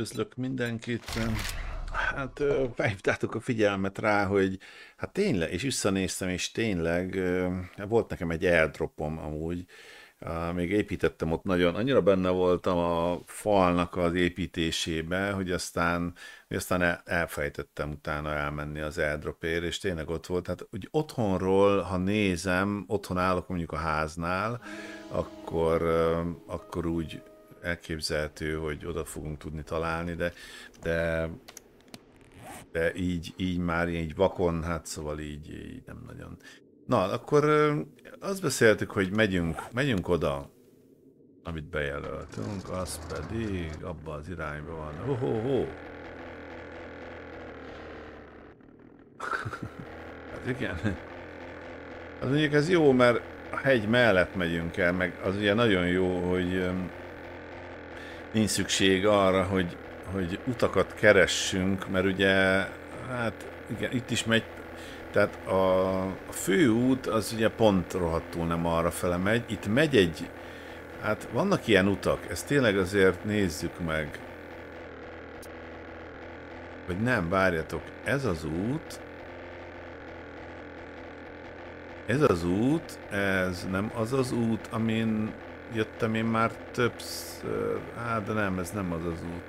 Üdvözlök mindenkit. Hát felhívtátok a figyelmet rá, hogy hát tényleg, és visszanéztem, és tényleg volt nekem egy airdropom amúgy, még építettem ott nagyon, annyira benne voltam a falnak az építésébe, hogy aztán, hogy aztán elfejtettem utána elmenni az airdropért, és tényleg ott volt. Hát úgy otthonról, ha nézem, otthon állok mondjuk a háznál, akkor, akkor úgy elképzelhető, hogy oda fogunk tudni találni, de, de, de így, így már így vakon, hát szóval így, így nem nagyon. Na, akkor azt beszéltük, hogy megyünk, megyünk oda, amit bejelöltünk, az pedig abba az irányba van. Ho, ho, ho. hát igen. Az mondjuk ez jó, mert a hegy mellett megyünk el, meg az ugye nagyon jó, hogy nincs szükség arra, hogy, hogy utakat keressünk, mert ugye, hát igen, itt is megy, tehát a, a fő út az ugye pont rohadtul nem arra fele megy, itt megy egy, hát vannak ilyen utak, ezt tényleg azért nézzük meg. Vagy nem, várjatok, ez az út, ez az út, ez nem az az út, amin jöttem én már többször, hát de nem, ez nem az az út.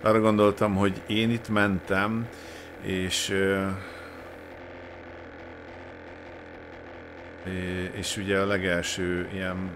Arra gondoltam, hogy én itt mentem, és és ugye a legelső ilyen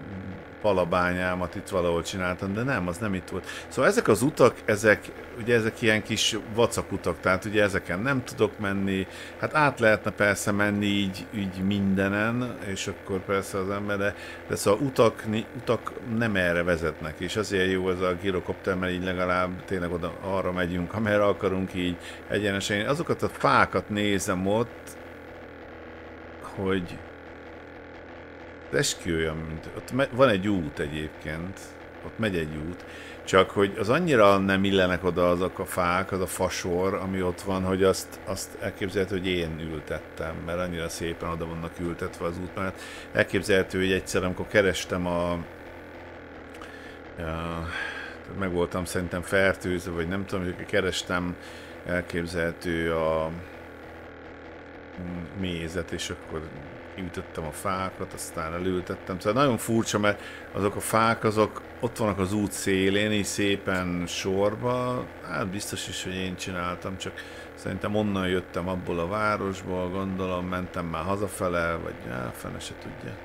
palabányámat itt valahol csináltam, de nem, az nem itt volt. Szóval ezek az utak, ezek, ugye ezek ilyen kis vacakutak, tehát ugye ezeken nem tudok menni, hát át lehetne persze menni így, így mindenen, és akkor persze az ember, de, de szóval utak, utak nem erre vezetnek, és azért jó ez a girokopter, mert így legalább tényleg oda arra megyünk, amerre akarunk így egyenesen. Azokat a fákat nézem ott, hogy eskü olyan, mint... Ott van egy út egyébként, ott megy egy út, csak hogy az annyira nem illenek oda azok a fák, az a fasor, ami ott van, hogy azt, azt elképzelhető, hogy én ültettem, mert annyira szépen oda vannak ültetve az út, mert elképzelhető, hogy egyszer, amikor kerestem a, a meg voltam szerintem fertőzve, vagy nem tudom, hogy kerestem elképzelhető a mézet, és akkor kiütöttem a fákat, aztán elültettem. Szóval nagyon furcsa, mert azok a fák, azok ott vannak az út szélén, így szépen sorba. Hát biztos is, hogy én csináltam, csak szerintem onnan jöttem abból a városból, gondolom, mentem már hazafele, vagy já, fene se tudja.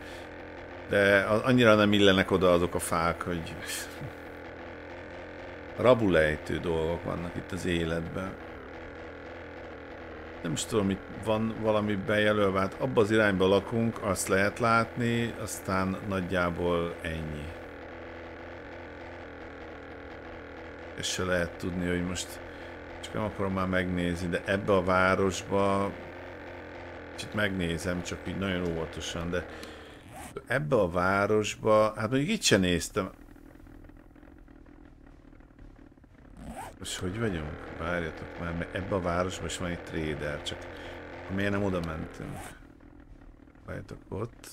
De annyira nem illenek oda azok a fák, hogy rabulejtő dolgok vannak itt az életben nem is tudom, itt van valami bejelölve, hát abba az irányba lakunk, azt lehet látni, aztán nagyjából ennyi. És se lehet tudni, hogy most csak nem akarom már megnézni, de ebbe a városba itt megnézem, csak így nagyon óvatosan, de ebbe a városba, hát mondjuk itt sem néztem, Most hogy vagyunk? Várjatok már, ebbe a városban is van egy trader, csak miért nem oda mentünk? Várjatok ott.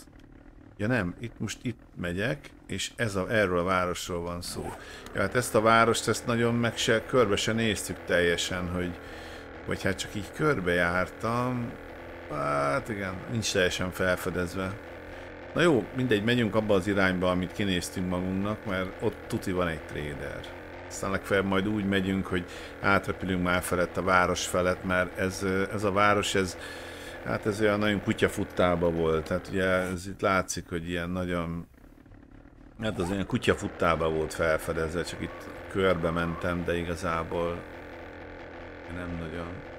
Ja nem, itt most itt megyek, és ez a, erről a városról van szó. Ja, hát ezt a várost, ezt nagyon meg se, körbe se néztük teljesen, hogy, vagy hát csak így körbe jártam. Hát igen, nincs teljesen felfedezve. Na jó, mindegy, megyünk abba az irányba, amit kinéztünk magunknak, mert ott tuti van egy trader. Aztán legfeljebb majd úgy megyünk, hogy átrepülünk már felett a város felett, mert ez, ez a város, ez, hát ez olyan nagyon kutyafuttába volt. Tehát ugye ez itt látszik, hogy ilyen nagyon, hát az olyan kutyafuttába volt felfedezve, csak itt körbe mentem, de igazából nem nagyon.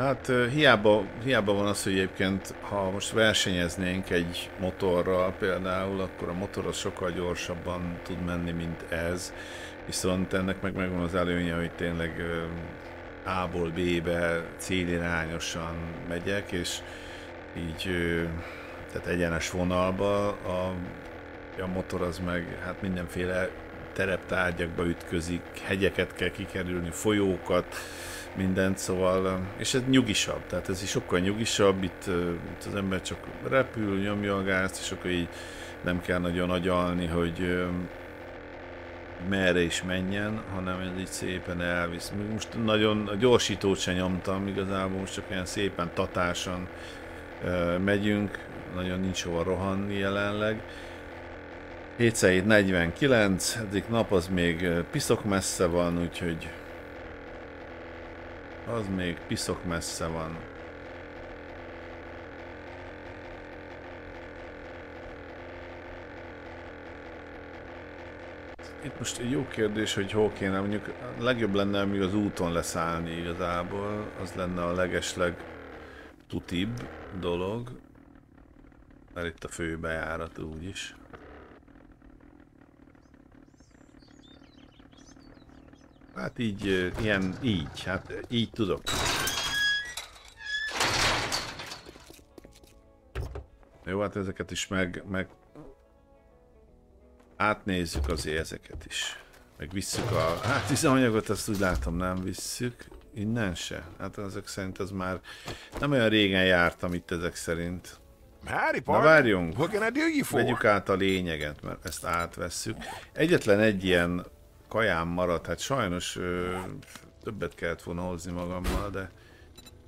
Hát hiába, hiába van az, hogy egyébként ha most versenyeznénk egy motorral például, akkor a motor az sokkal gyorsabban tud menni, mint ez. Viszont ennek meg megvan az előnye, hogy tényleg A-ból B-be célirányosan megyek, és így tehát egyenes vonalba a A motor az meg hát mindenféle tereptárgyakba ütközik, hegyeket kell kikerülni, folyókat, mindent, szóval, és ez nyugisabb, tehát ez is sokkal nyugisabb, itt, itt az ember csak repül, nyomja a gázt, és akkor így nem kell nagyon agyalni, hogy merre is menjen, hanem ez így szépen elvisz. Most nagyon a gyorsítót sem nyomtam, igazából most csak olyan szépen tatásan megyünk, nagyon nincs hova rohanni jelenleg. 7 49, eddig nap az még piszok messze van, úgyhogy az még piszok messze van. Itt most egy jó kérdés, hogy hol kéne, mondjuk legjobb lenne, amíg az úton leszállni igazából, az lenne a legesleg tutibb dolog, mert itt a fő bejárat úgyis. Hát így, ilyen, így, hát így tudok. Jó, hát ezeket is meg, meg átnézzük azért ezeket is. Meg visszük a... Hát üzemanyagot azt úgy látom nem visszük. Innen se. Hát ezek szerint az már nem olyan régen jártam itt ezek szerint. Na várjunk, vegyük át a lényeget, mert ezt átvesszük. Egyetlen egy ilyen kajám maradt, hát sajnos ö, többet kellett volna hozni magammal, de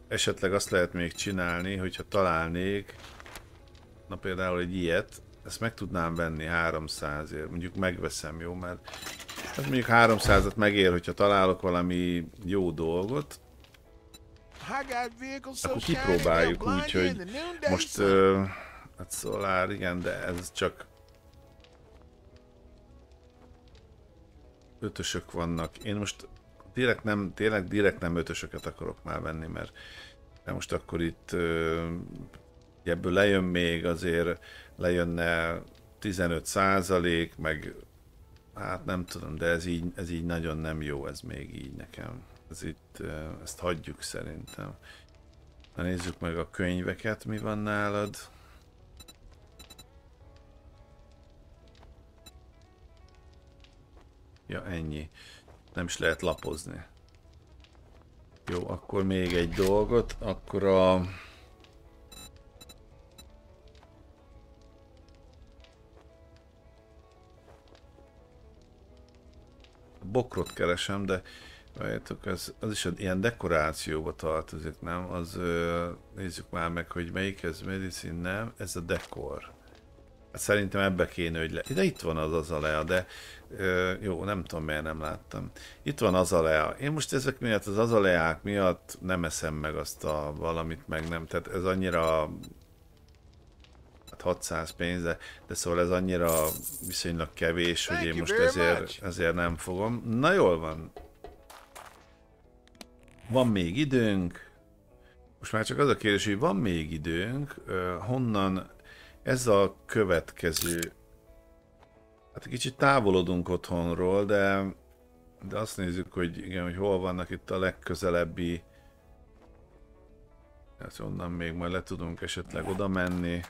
esetleg azt lehet még csinálni, hogyha találnék, na például egy ilyet, ezt meg tudnám venni 300-ért, mondjuk megveszem, jó, mert ez mondjuk 300-at megér, hogyha találok valami jó dolgot, akkor kipróbáljuk úgy, hogy most, uh, hát szolár, igen, de ez csak ötösök vannak. Én most direkt nem, tényleg direkt nem ötösöket akarok már venni, mert most akkor itt ebből lejön még azért lejönne 15 százalék, meg hát nem tudom, de ez így, ez így nagyon nem jó, ez még így nekem. Ez itt, ezt hagyjuk szerintem. Na nézzük meg a könyveket, mi van nálad. Ja, ennyi. Nem is lehet lapozni. Jó, akkor még egy dolgot, akkor a... bokrot keresem, de Várjátok, ez, az is ilyen dekorációba tartozik, nem? Az, nézzük már meg, hogy melyik ez medicine, nem? Ez a dekor. Hát szerintem ebbe kéne, hogy le... De itt van az azalea, de ö, jó, nem tudom miért nem láttam. Itt van azalea. Én most ezek miatt, az azaleák miatt nem eszem meg azt a valamit, meg nem. Tehát ez annyira 600 pénz, de, de szóval ez annyira viszonylag kevés, hogy én most ezért, ezért nem fogom. Na jól van. Van még időnk. Most már csak az a kérdés, hogy van még időnk, honnan ez a következő... Hát egy kicsit távolodunk otthonról, de, de azt nézzük, hogy igen, hogy hol vannak itt a legközelebbi Hát onnan még majd le tudunk esetleg oda menni.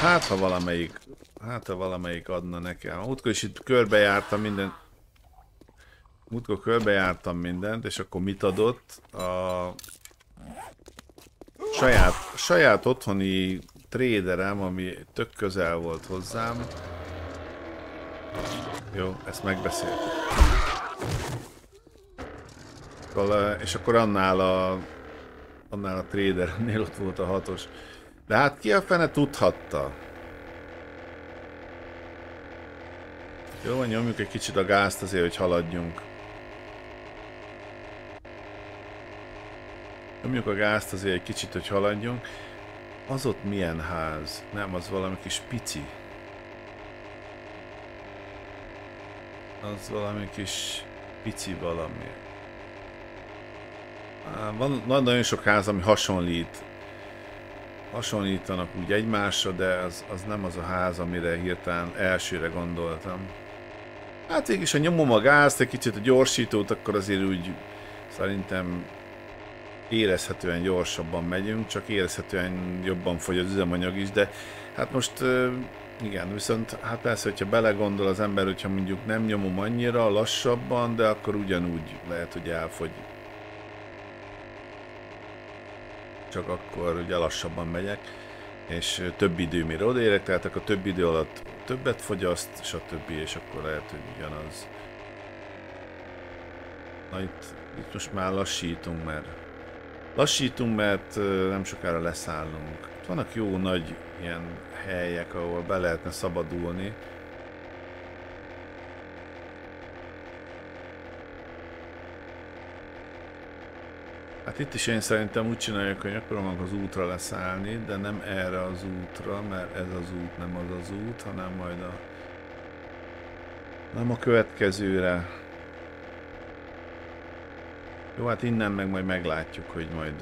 Hát, ha valamelyik, hát ha valamelyik adna nekem. Múltkor is itt körbejártam minden. Múltkor körbejártam mindent, és akkor mit adott? A saját, saját otthoni traderem, ami tök közel volt hozzám. Jó, ezt megbeszéltük. És akkor annál a, annál a tradernél ott volt a hatos. De hát ki a fene tudhatta? Jó, nyomjuk egy kicsit a gázt azért, hogy haladjunk. Nyomjuk a gázt azért egy kicsit, hogy haladjunk. Az ott milyen ház? Nem, az valami kis pici. Az valami kis pici valami. Van, nagyon sok ház, ami hasonlít hasonlítanak úgy egymásra, de az, az nem az a ház, amire hirtelen elsőre gondoltam. Hát végig is, ha nyomom a gázt, egy kicsit a gyorsítót, akkor azért úgy szerintem érezhetően gyorsabban megyünk, csak érezhetően jobban fogy az üzemanyag is, de Hát most igen, viszont hát persze, hogyha belegondol az ember, hogyha mondjuk nem nyomom annyira, lassabban, de akkor ugyanúgy lehet, hogy elfogy. Csak akkor ugye lassabban megyek, és több idő mire odaérek, tehát akkor több idő alatt többet fogyaszt, stb. és akkor lehet, hogy ugyanaz. Na itt, itt most már lassítunk, mert lassítunk, mert nem sokára leszállunk. Itt vannak jó nagy ilyen helyek, ahol be lehetne szabadulni. Hát itt is én szerintem úgy csináljuk, hogy megpróbálok az útra leszállni, de nem erre az útra, mert ez az út nem az az út, hanem majd a... Nem a következőre. Jó, hát innen meg majd meglátjuk, hogy majd,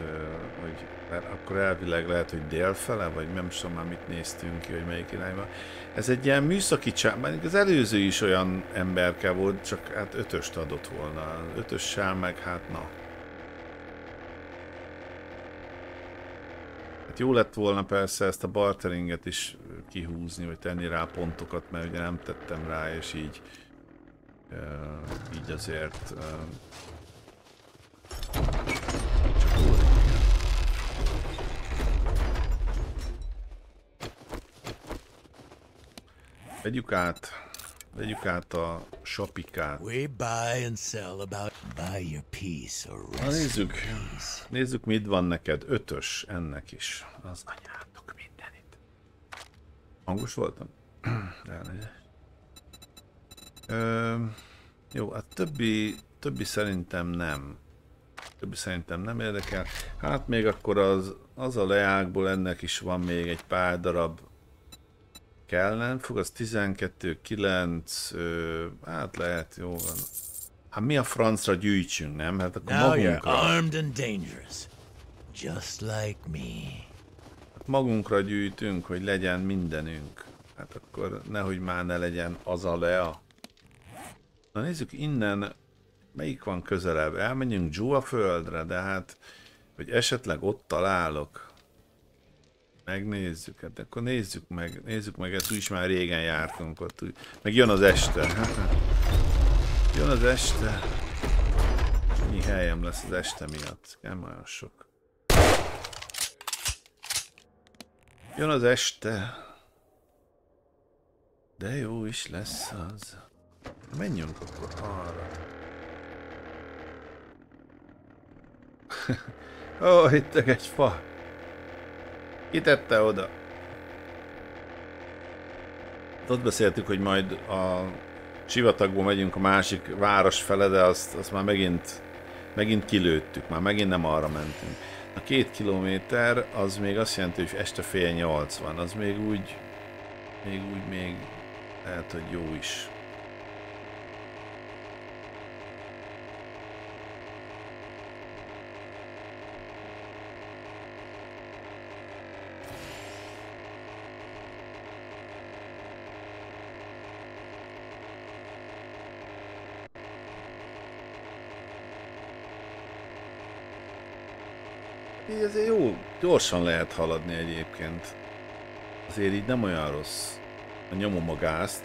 hogy akkor elvileg lehet, hogy délfele, vagy nem tudom már mit néztünk ki, hogy melyik irányba. Ez egy ilyen műszaki csám, az előző is olyan emberke volt, csak hát ötöst adott volna. Ötössel meg hát na. Hát jó lett volna persze ezt a barteringet is kihúzni, vagy tenni rá pontokat, mert ugye nem tettem rá, és így így azért Vegyük át, vegyük át a shopikát. We buy and sell about buy your piece or Na nézzük, nézzük mit van neked. Ötös ennek is. Az anyátok mindenit. Hangos voltam? Ö, jó, a többi, többi szerintem nem. Többi szerintem nem érdekel. Hát még akkor az, az a leákból ennek is van még egy pár darab kellene, fog az 12, 9, ö, hát lehet, jó van. Hát mi a francra gyűjtsünk, nem? Hát akkor Now magunkra. armed and dangerous. Just like me. Hát magunkra gyűjtünk, hogy legyen mindenünk. Hát akkor nehogy már ne legyen az a lea. Na nézzük innen, melyik van közelebb? Elmenjünk Jua földre, de hát, hogy esetleg ott találok. Megnézzük, hát akkor nézzük meg, nézzük meg, ezt úgyis már régen jártunk ott, meg jön az este. jön az este. Mi helyem lesz az este miatt, nem olyan sok. Jön az este. De jó is lesz az. Menjünk akkor arra. Ó, oh, itt egy fa. Kitette oda. Ott beszéltük, hogy majd a sivatagból megyünk a másik város fele, de azt, azt már megint, megint kilőttük, már megint nem arra mentünk. A két kilométer az még azt jelenti, hogy este fél nyolc van, az még úgy, még úgy még lehet, hogy jó is. Így azért jó, gyorsan lehet haladni egyébként. Azért így nem olyan rossz. Nyomom a gázt.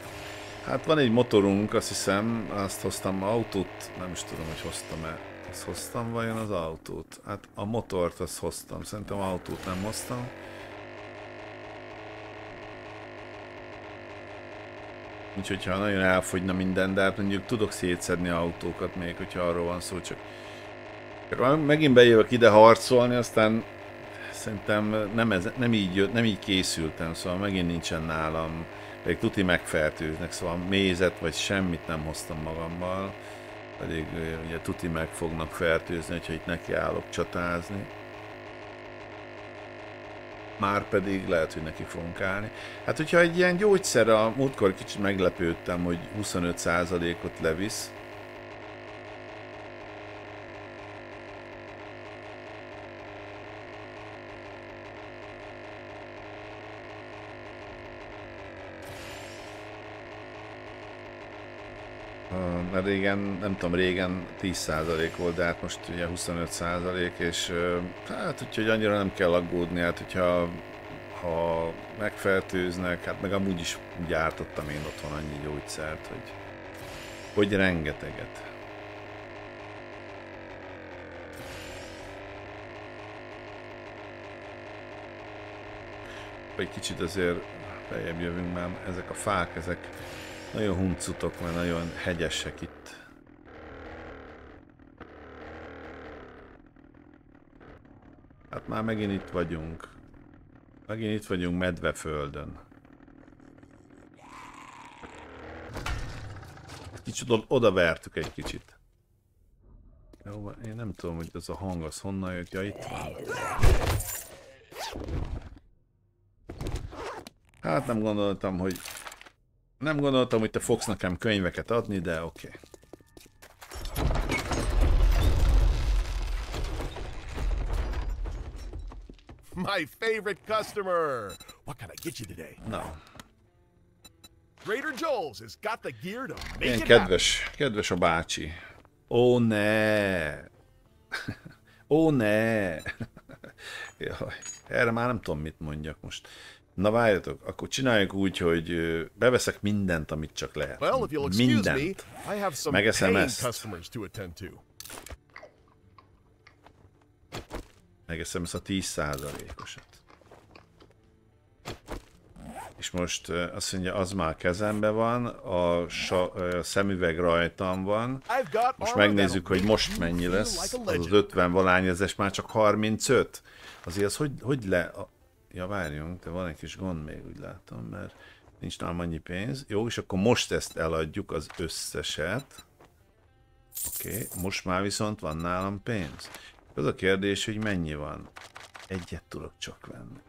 Hát van egy motorunk, azt hiszem, azt hoztam autót, nem is tudom, hogy hoztam-e. Azt hoztam vajon az autót? Hát a motort azt hoztam, szerintem autót nem hoztam. Úgyhogy ha nagyon elfogyna minden, de hát mondjuk tudok szétszedni autókat még, hogyha arról van szó, csak Megint bejövök ide harcolni, aztán szerintem nem, ez, nem, így nem így készültem, szóval megint nincsen nálam. Pedig tuti megfertőznek, szóval mézet vagy semmit nem hoztam magammal. Pedig ugye tuti meg fognak fertőzni, hogyha itt nekiállok csatázni. Már pedig lehet, hogy neki fogunk állni. Hát hogyha egy ilyen gyógyszer, a múltkor kicsit meglepődtem, hogy 25%-ot levisz, mert régen, nem tudom, régen 10% volt, de hát most ugye 25% és hát úgyhogy annyira nem kell aggódni, hát hogyha ha megfertőznek, hát meg amúgy is gyártottam én otthon annyi gyógyszert, hogy, hogy rengeteget. Egy kicsit azért feljebb jövünk már, ezek a fák, ezek nagyon huncutok, mert nagyon hegyesek itt. Hát már megint itt vagyunk. Megint itt vagyunk Medveföldön. Kicsit oda vertük egy kicsit. Jó, én nem tudom, hogy ez a hang az honnan jött. Ja, itt van. Hát nem gondoltam, hogy... Nem gondoltam, hogy te fogsz nekem könyveket adni, de oké. Okay. My favorite customer. What can I get you today? No. Trader Joel's has got the gear to make Ilyen it kedves, kedves a bácsi. Ó ne! Ó ne! Jaj, erre már nem tudom mit mondjak most. Na várjatok, akkor csináljuk úgy, hogy beveszek mindent, amit csak lehet. Mindent. Megeszem ezt. Megeszem ezt a 10%-osat. És most azt mondja, az már kezembe van, a, sa, a szemüveg rajtam van. Most megnézzük, hogy most mennyi lesz. Az az legend. 50 valány, ez már csak 35. Azért az hogy, hogy le... Ja, várjunk, de van egy kis gond még, úgy látom, mert nincs nálam annyi pénz. Jó, és akkor most ezt eladjuk, az összeset. Oké, okay. most már viszont van nálam pénz. Az a kérdés, hogy mennyi van. Egyet tudok csak venni.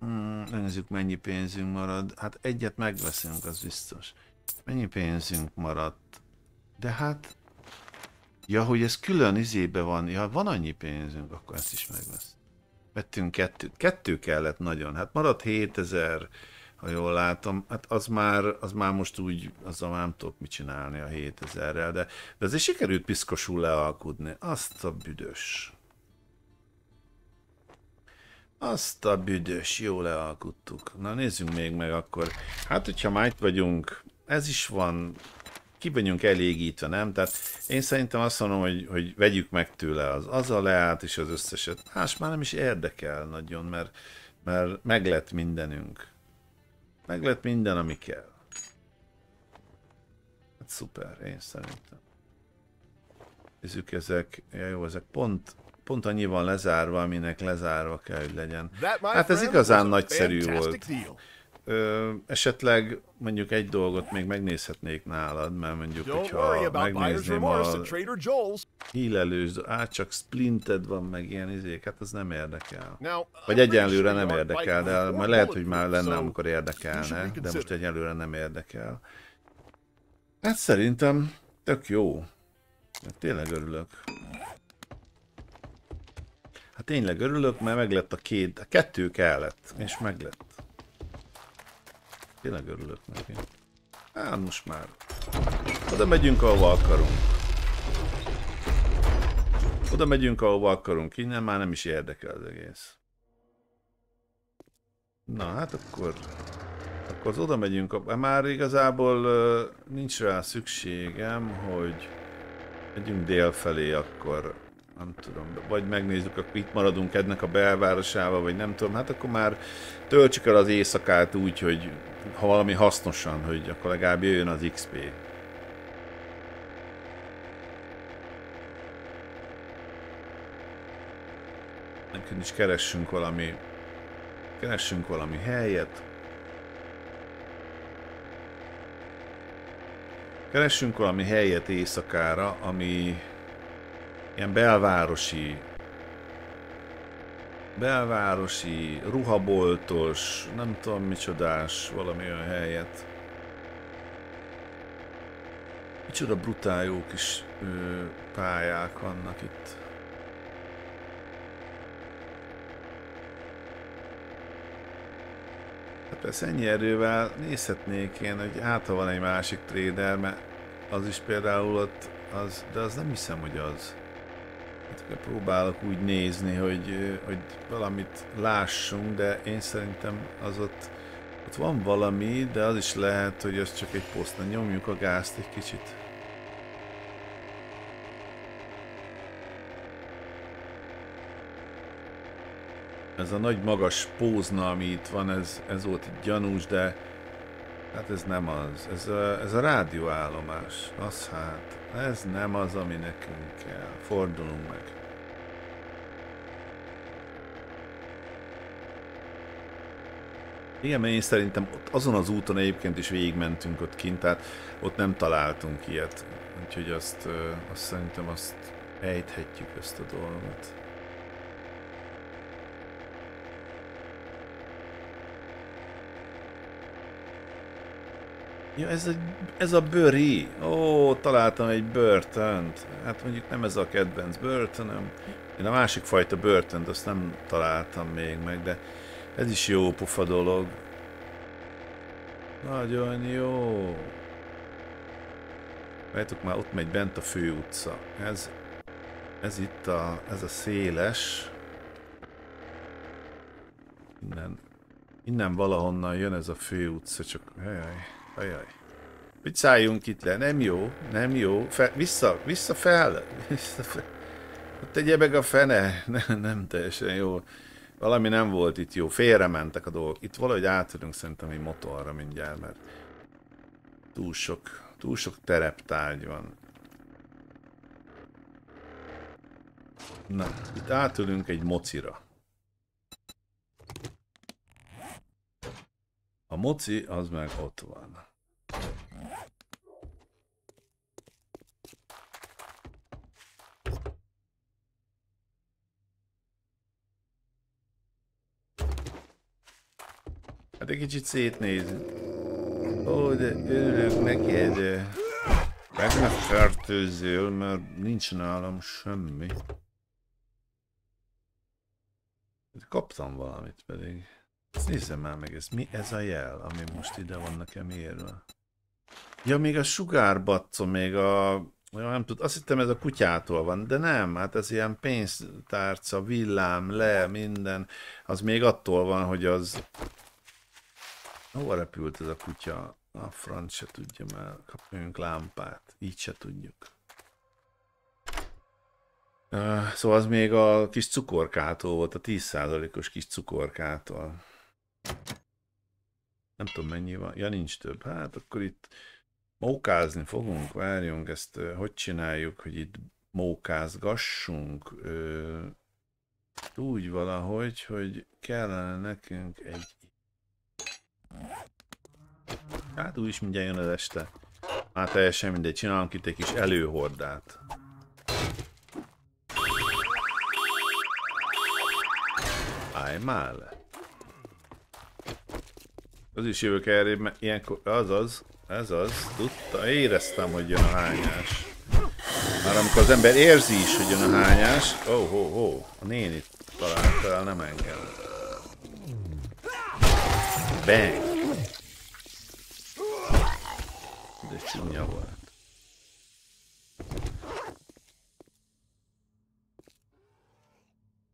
Hmm, nézzük, mennyi pénzünk marad. Hát egyet megveszünk, az biztos. Mennyi pénzünk maradt? De hát... Ja, hogy ez külön izébe van. Ja, van annyi pénzünk, akkor ezt is megvesz. Vettünk kettőt. Kettő kellett nagyon. Hát maradt 7000, ha jól látom. Hát az már, az már most úgy, azzal már nem tudok mit csinálni a 7000-rel, de, de azért sikerült piszkosul lealkudni. Azt a büdös. Azt a büdös, jó lealkuttuk. Na nézzünk még meg akkor. Hát, hogyha már itt vagyunk, ez is van, ki vagyunk elégítve, nem? Tehát én szerintem azt mondom, hogy, hogy vegyük meg tőle az az a leát és az összeset. Más már nem is érdekel nagyon, mert, mert meg lett mindenünk. Meg lett minden, ami kell. Hát szuper, én szerintem. Nézzük, ezek, ja jó, ezek pont, pont annyi van lezárva, aminek lezárva kell, hogy legyen. Hát ez igazán nagyszerű volt. Ö, esetleg mondjuk egy dolgot még megnézhetnék nálad, mert mondjuk, hogyha megnézném a hílelős, át csak splinted van, meg ilyen izék, hát az nem érdekel. Vagy egyenlőre nem érdekel, de majd lehet, hogy már lenne, amikor érdekelne, de most egyelőre nem érdekel. Hát szerintem tök jó. Hát Tényleg örülök. Hát tényleg örülök, mert meg lett a két, a kettő kellett, és meg lett. Tényleg örülök neki. Hát most már. Oda megyünk, ahova akarunk. Oda megyünk, ahova akarunk. Innen már nem is érdekel az egész. Na, hát akkor... Akkor az oda megyünk, már igazából nincs rá szükségem, hogy megyünk dél felé, akkor nem tudom, vagy megnézzük, akkor itt maradunk ennek a belvárosába, vagy nem tudom, hát akkor már töltsük el az éjszakát úgy, hogy ha valami hasznosan, hogy akkor legalább jöjjön az XP. Nekünk is keressünk valami, keressünk valami helyet. Keressünk valami helyet éjszakára, ami ilyen belvárosi, belvárosi, ruhaboltos, nem tudom micsodás, valami olyan helyet. Micsoda brutál jó kis ö, pályák vannak itt. Hát persze ennyi erővel nézhetnék én, hogy hát ha van egy másik trader, mert az is például ott, az, de az nem hiszem, hogy az. Hát próbálok úgy nézni, hogy, hogy valamit lássunk, de én szerintem az ott, ott van valami, de az is lehet, hogy az csak egy posztna. Nyomjuk a gázt egy kicsit. Ez a nagy magas pózna, ami itt van, ez, ez volt gyanús, de hát ez nem az. Ez a, ez a rádióállomás. Az hát, ez nem az, ami nekünk kell. Fordulunk meg. Igen, mert én szerintem ott azon az úton egyébként is végigmentünk ott kint, tehát ott nem találtunk ilyet. Úgyhogy azt, azt szerintem azt ejthetjük ezt a dolgot. Ja, ez a, ez a bőri. Ó, találtam egy börtönt. Hát mondjuk nem ez a kedvenc börtönöm. Én a másik fajta börtönt azt nem találtam még meg, de ez is jó pufa dolog. Nagyon jó. Várjátok már, ott megy bent a főutca. Ez, ez itt a, ez a széles. Innen, innen valahonnan jön ez a főutca, csak jaj. Ajaj. Hogy szálljunk itt le, nem jó, nem jó. Fe, vissza, vissza fel, vissza fel. Tegye meg a fene. Nem, nem teljesen jó. Valami nem volt itt jó. Félre mentek a dolgok. Itt valahogy átadunk szerintem egy motorra mindjárt, mert túl sok, túl sok tereptárgy van. Na, itt átülünk egy mocira. A moci az meg ott van. Hát egy kicsit szétnéz. Ó, de örülök neked. Meg ne fertőzzél, mert nincs nálam semmi. Kaptam valamit pedig. Ezt nézzem már meg, ez mi ez a jel, ami most ide van nekem írva. Ja, még a sugárbatco, még a... Ja, nem tud, azt hittem ez a kutyától van, de nem, hát ez ilyen pénztárca, villám, le, minden. Az még attól van, hogy az Hova repült ez a kutya? A franc se tudja, mert kapjunk lámpát. Így se tudjuk. Uh, szóval az még a kis cukorkától volt, a 10%-os kis cukorkától. Nem tudom mennyi van. Ja, nincs több. Hát akkor itt mókázni fogunk, várjunk, ezt hogy csináljuk, hogy itt mókázgassunk. Uh, úgy valahogy, hogy kellene nekünk egy Hát úgy is mindjárt jön az este. Már teljesen mindegy, csinálunk itt egy kis előhordát. Állj már le. Az is jövök erre, mert ilyenkor, az az, ez az, tudta, éreztem, hogy jön a hányás. Már amikor az ember érzi is, hogy jön a hányás, ó, oh, ó, oh, oh, a nénit találta el, nem engem. Bang! De csúnya volt.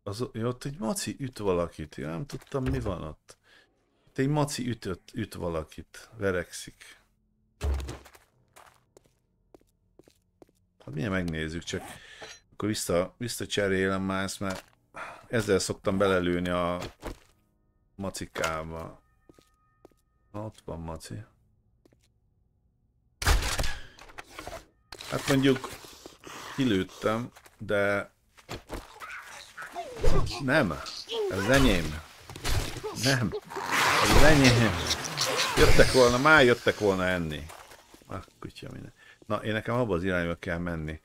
Az, ja, ott egy maci üt valakit, ja, nem tudtam mi van ott. Ott egy maci ütött, üt valakit, verekszik. Hát milyen megnézzük, csak akkor vissza, visszacserélem már ezt, mert ezzel szoktam belelőni a macikába. Ott van maci. Hát mondjuk kilőttem, de nem, ez enyém. Nem, ez enyém. Jöttek volna, már jöttek volna enni. Ah, kutya minden. Na, én nekem abba az irányba kell menni.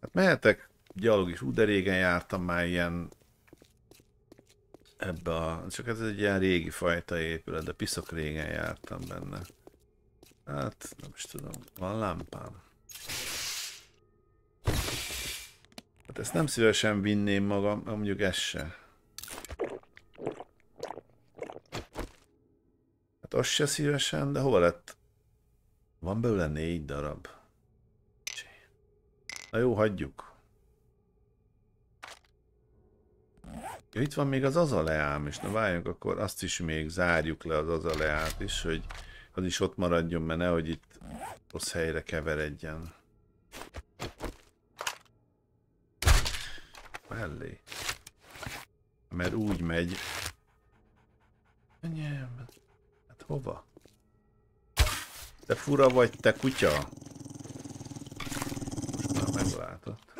Hát mehetek gyalog is, úgy de régen jártam már ilyen ebbe a... Csak ez egy ilyen régi fajta épület, de piszok régen jártam benne. Hát, nem is tudom. Van lámpám? Hát ezt nem szívesen vinném magam, mondjuk ez se. Hát se szívesen, de hova lett? Van belőle négy darab. Na jó, hagyjuk. Ja, itt van még az azaleám is. Na várjunk, akkor azt is még zárjuk le az azaleát is, hogy az is ott maradjon, mert nehogy itt rossz helyre keveredjen. Mellé. Mert úgy megy. Anyám, hova? Te fura vagy, te kutya? Most már meglátott.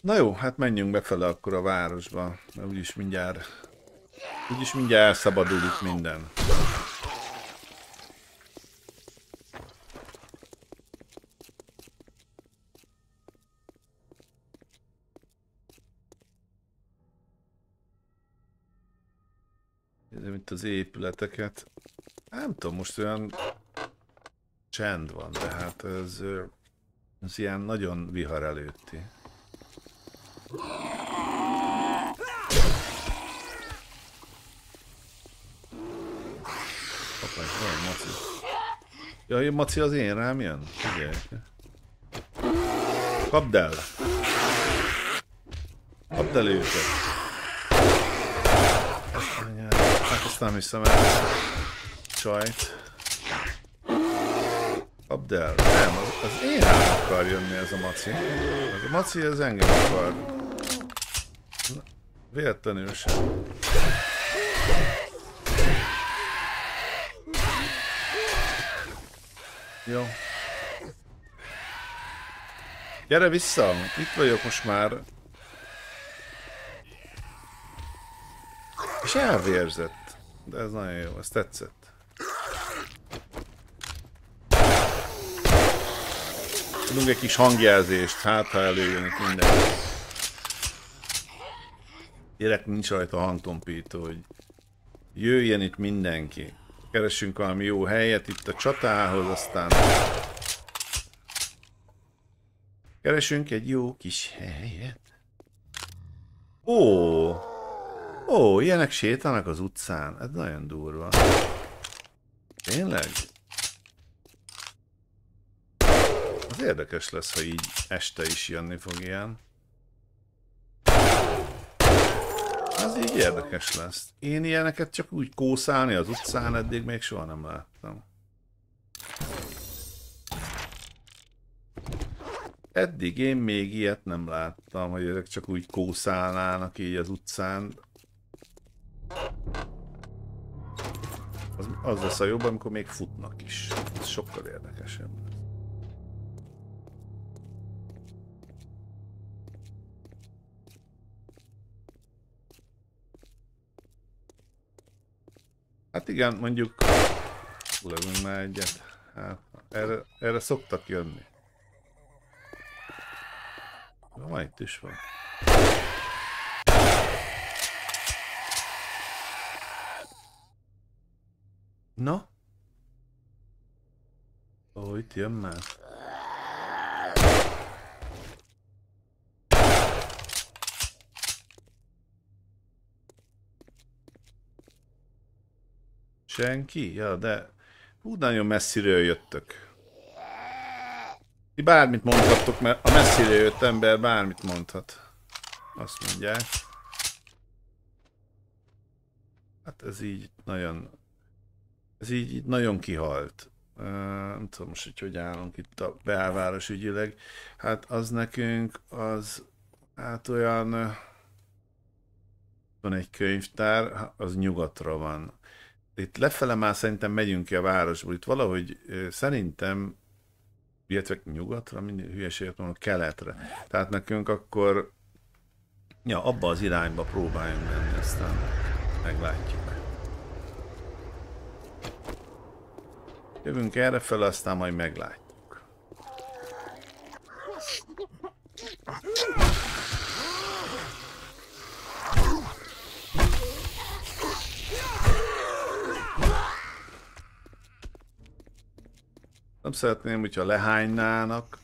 Na jó, hát menjünk befele akkor a városba, mert úgyis mindjárt, úgyis mindjárt elszabadul itt minden. Nézzem itt az épületeket. Nem tudom, most olyan csend van, de hát ez, ez ilyen nagyon vihar előtti. Hoppá, itt van Maci. Jaj, Maci az én rám jön? Figyelj. Kapd el! Kapd el őket! Ezt anyád, Hát ezt nem hiszem el. Csajt. Kapd. Nem, az, az én rám akar jönni ez a Maci. Ez a Maci ez engem akar. Véletlenül sem. Jó. Gyere vissza! Itt vagyok most már. És elvérzett. De ez nagyon jó, ez tetszett. Tudunk egy kis hangjelzést, hát ha előjön itt minden. Gyerek nincs rajta hangtompító, hogy jöjjön itt mindenki. Keressünk valami jó helyet itt a csatához, aztán keresünk egy jó kis helyet. Ó, ó, ilyenek sétálnak az utcán, ez nagyon durva. Tényleg? Az érdekes lesz, ha így este is jönni fog ilyen. Az így érdekes lesz. Én ilyeneket csak úgy kószálni az utcán eddig még soha nem láttam. Eddig én még ilyet nem láttam, hogy ezek csak úgy kószálnának így az utcán. Az, az lesz a jobb, amikor még futnak is. Ez sokkal érdekesebb. Hát igen, mondjuk lövünk már egyet. Hát, erre, erre szoktak jönni. Na, itt is van. Na? Ó, itt jön már. Senki? Ja, de... Hú, nagyon messziről jöttök. Ti bármit mondhattok, mert a messziről jött ember bármit mondhat. Azt mondják. Hát ez így nagyon... Ez így, nagyon kihalt. Nem tudom most, hogy hogy állunk itt a belváros ügyileg. Hát az nekünk, az... Hát olyan... Van egy könyvtár, az nyugatra van itt lefele már szerintem megyünk ki a városból. Itt valahogy szerintem, illetve nyugatra, minden hülyeséget mondom, keletre. Tehát nekünk akkor, ja, abba az irányba próbáljunk menni, aztán meglátjuk. Jövünk erre fel, aztán majd meglátjuk. Nem szeretném, hogyha lehánynának.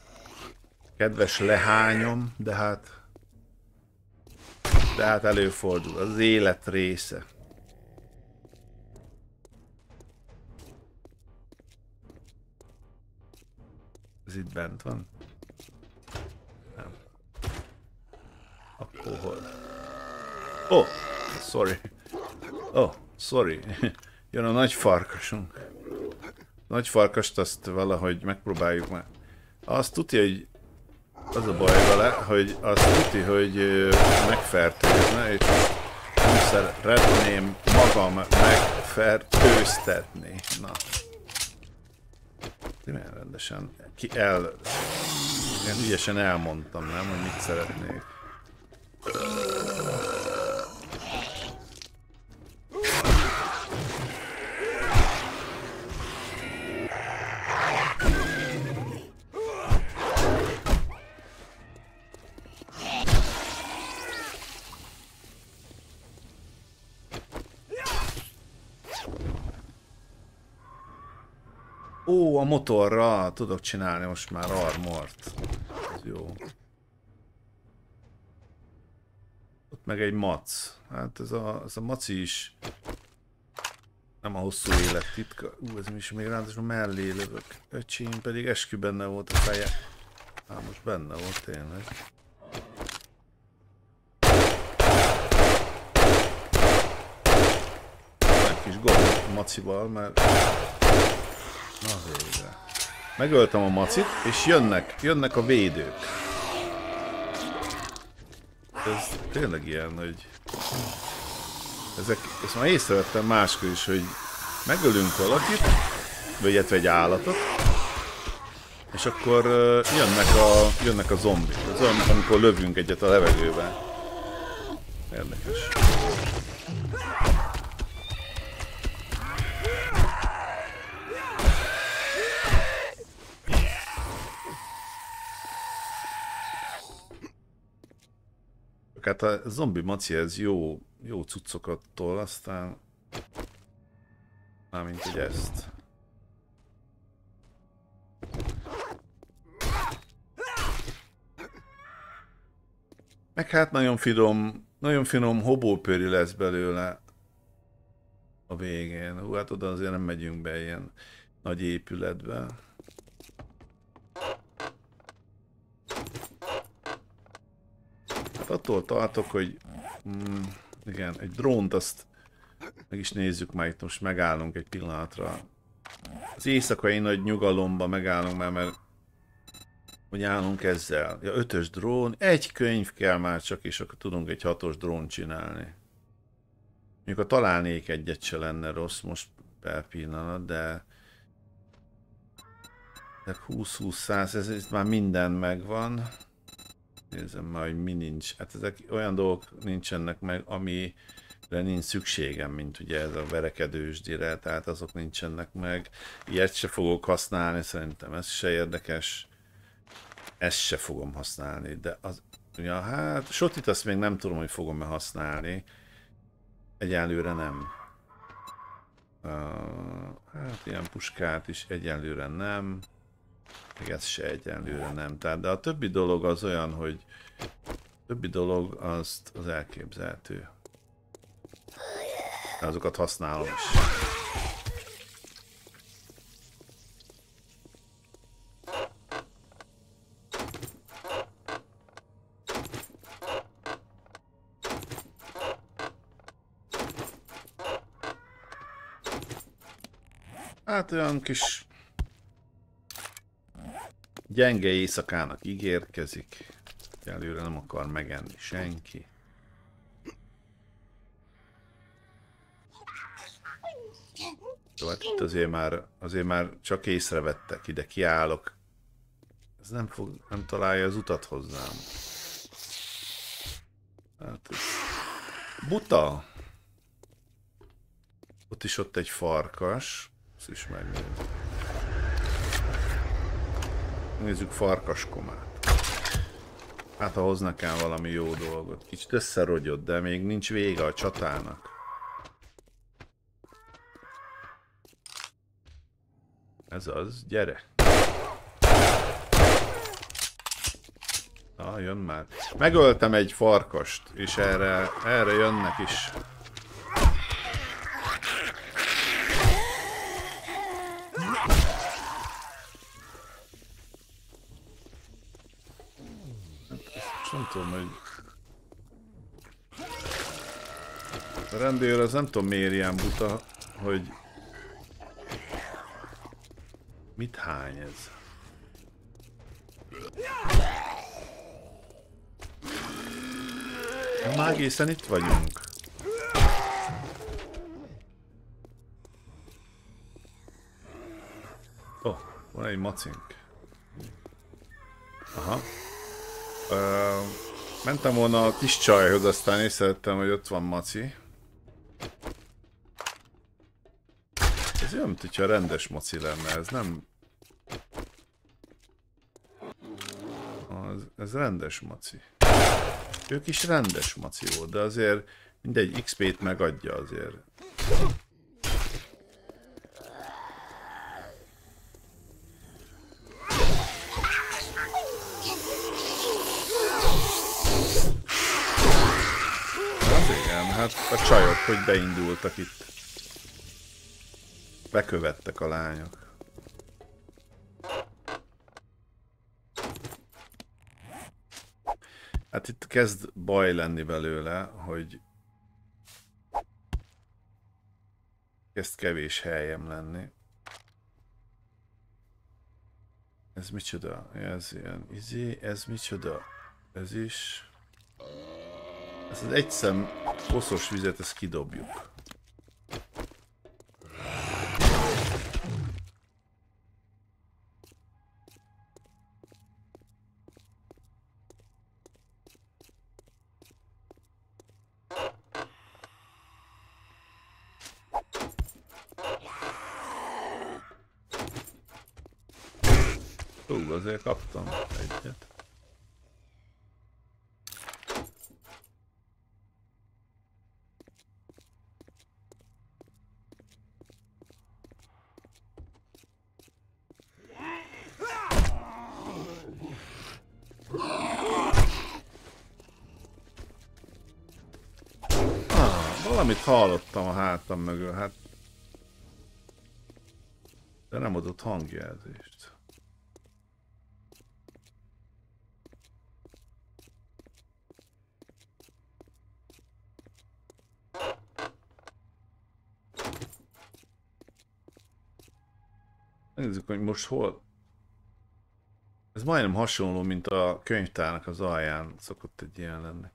Kedves lehányom, de hát... De hát előfordul. Az élet része. itt bent van? Nem. Akkor hol? Oh, sorry. Oh, sorry. Jön a nagy farkasunk. Nagy farkast azt valahogy megpróbáljuk már. Azt tudja, hogy az a baj vele, hogy azt tudja, hogy megfertőzne, és nem szeretném magam megfertőztetni. Na. Rendesen ki el... Ilyen ügyesen elmondtam, nem, hogy mit szeretnék. Motorra tudok csinálni most már armort. Ez jó. Ott meg egy mac. Hát ez a, ez a maci is nem a hosszú élet titka. Ú, ez mi is még ráadásul mellé lövök. Öcsém pedig eskü benne volt a feje. Hát most benne volt tényleg. Egy kis gond macival, mert Na végre. Megöltem a macit, és jönnek, jönnek a védők. Ez tényleg ilyen, hogy... Ezek, ezt már észrevettem máskor is, hogy megölünk valakit, vagy illetve egy állatot, és akkor jönnek a, jönnek a zombik. Az olyan, amikor lövünk egyet a levegőben. Érdekes. Hát a zombi maci ez jó, jó cuccokat tol, aztán mármint hogy ezt. Meg hát nagyon finom, nagyon finom hobópőri lesz belőle a végén. Hú, hát oda azért nem megyünk be ilyen nagy épületbe. Hát attól tartok, hogy mm, igen, egy drónt azt meg is nézzük már itt most megállunk egy pillanatra. Az éjszakai nagy nyugalomba megállunk már, mert hogy állunk ezzel. Ja, ötös drón, egy könyv kell már csak, és akkor tudunk egy hatos drón csinálni. Mondjuk a találnék egyet se lenne rossz most per pillanat, de de 20-20-100, ez, ez már minden megvan. Nézem már, hogy mi nincs. Hát ezek olyan dolgok nincsenek meg, amire nincs szükségem, mint ugye ez a verekedős dire, tehát azok nincsenek meg. Ilyet se fogok használni, szerintem ez se érdekes. Ezt se fogom használni, de az, ja, hát sotit azt még nem tudom, hogy fogom-e használni. Egyelőre nem. Uh, hát ilyen puskát is egyelőre nem. Még ez se egyenlőre nem. Tehát, de a többi dolog az olyan, hogy többi dolog azt az elképzelhető. Azokat használom is. Hát olyan kis Gyenge éjszakának ígérkezik. Előre nem akar megenni senki. Jó, hát itt azért már, azért már csak észrevettek, ide kiállok. Ez nem, fog, nem találja az utat hozzám. Hát ez... Buta! Ott is ott egy farkas. Ezt is megnézem. Nézzük farkaskomát. Hát ha hoz nekem valami jó dolgot. Kicsit összerogyott, de még nincs vége a csatának. Ez az, gyere. Na, jön már. Megöltem egy farkast, és erre, erre jönnek is. Most tudom, hogy... A rendőr az nem tudom miért ilyen buta, hogy... Mit hány ez? Már egészen itt vagyunk. Ó, oh, van egy macink. Aha. Mentem volna a kis csajhoz, aztán észrevettem, hogy ott van maci. Ez olyan, mint hogyha rendes maci lenne, ez nem... Az, ez rendes maci. Ők is rendes maci volt, de azért mindegy XP-t megadja azért. Hogy beindultak itt. Bekövettek a lányok. Hát itt kezd baj lenni belőle, hogy kezd kevés helyem lenni. Ez micsoda? Ez ilyen izé, ez micsoda? Ez is... Ezt az egy szem koszos vizet, ezt kidobjuk. Hallottam a hátam mögül, hát... De nem adott hangjelzést. Nézzük, hogy most hol... Ez majdnem hasonló, mint a könyvtárnak az alján szokott egy ilyen lenni.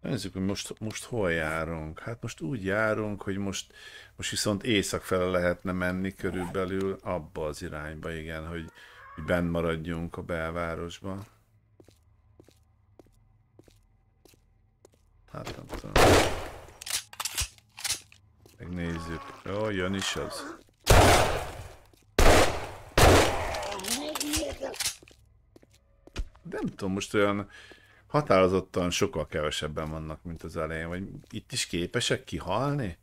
Nézzük, hogy most, most hol járunk. Hát most úgy járunk, hogy most, most viszont észak fele lehetne menni körülbelül abba az irányba, igen, hogy, hogy benn maradjunk a belvárosban. Hát nem tudom. Megnézzük. Jó, jön is az. Nem tudom, most olyan határozottan sokkal kevesebben vannak, mint az elején, vagy itt is képesek kihalni?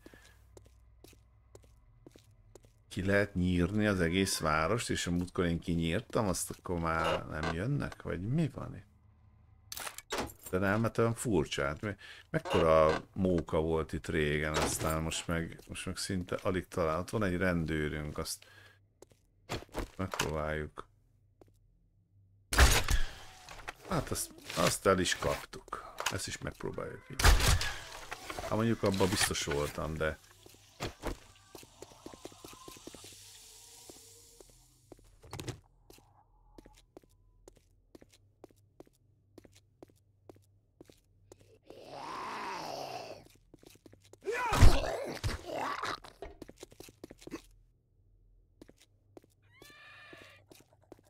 Ki lehet nyírni az egész várost, és a múltkor én kinyírtam, azt akkor már nem jönnek? Vagy mi van itt? De olyan furcsa. Hát me- mekkora móka volt itt régen, aztán most meg, most meg szinte alig talál. Van egy rendőrünk, azt megpróbáljuk. Hát azt, azt el is kaptuk. Ezt is megpróbáljuk. Hát mondjuk abban biztos voltam, de...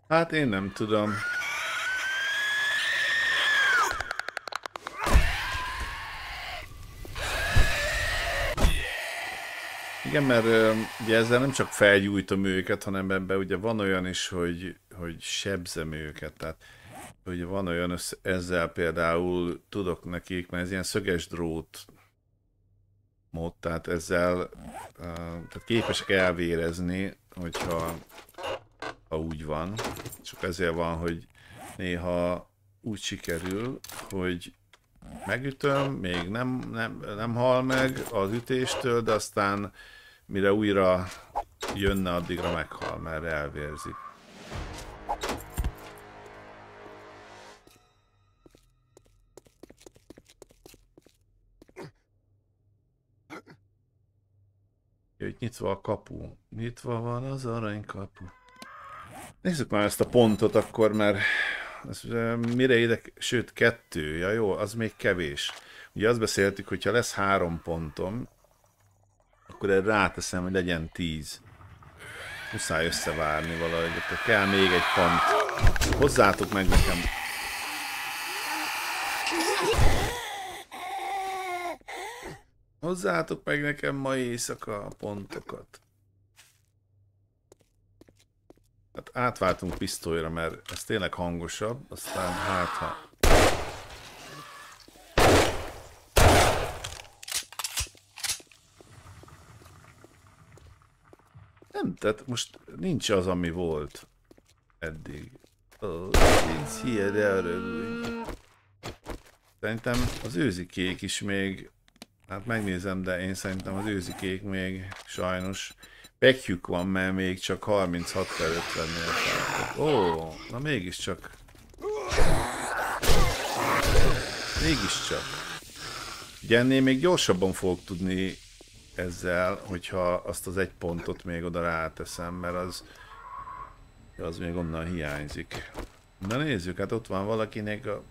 Hát én nem tudom. Igen, mert ugye ezzel nem csak felgyújtom őket, hanem ebben ugye van olyan is, hogy, hogy sebzem őket. Tehát hogy van olyan, össze, ezzel például tudok nekik, mert ez ilyen szöges drót mód, tehát ezzel tehát képesek elvérezni, hogyha ha úgy van. Csak ezért van, hogy néha úgy sikerül, hogy megütöm, még nem, nem, nem hal meg az ütéstől, de aztán mire újra jönne, addigra meghal, mert elvérzik. Jöjj, nyitva a kapu. Nyitva van az aranykapu. Nézzük már ezt a pontot akkor, mert ez, mire ide, sőt kettő, ja jó, az még kevés. Ugye azt beszéltük, hogyha lesz három pontom, akkor erre ráteszem, hogy legyen tíz. Muszáj összevárni valahogy, akkor kell még egy pont. Hozzátok meg nekem. Hozzátok meg nekem ma éjszaka a pontokat. Hát átváltunk pisztolyra, mert ez tényleg hangosabb, aztán hát ha... Nem, tehát most nincs az, ami volt eddig. Oh, hiede arra, Szerintem az őzikék is még, hát megnézem, de én szerintem az őzikék még sajnos Pekjük van, mert még csak 36 per 50-nél Ó, na mégiscsak. Mégiscsak. Ugye ennél még gyorsabban fogok tudni ezzel, hogyha azt az egy pontot még oda ráteszem, mert az, az még onnan hiányzik. Na nézzük, hát ott van valakinek a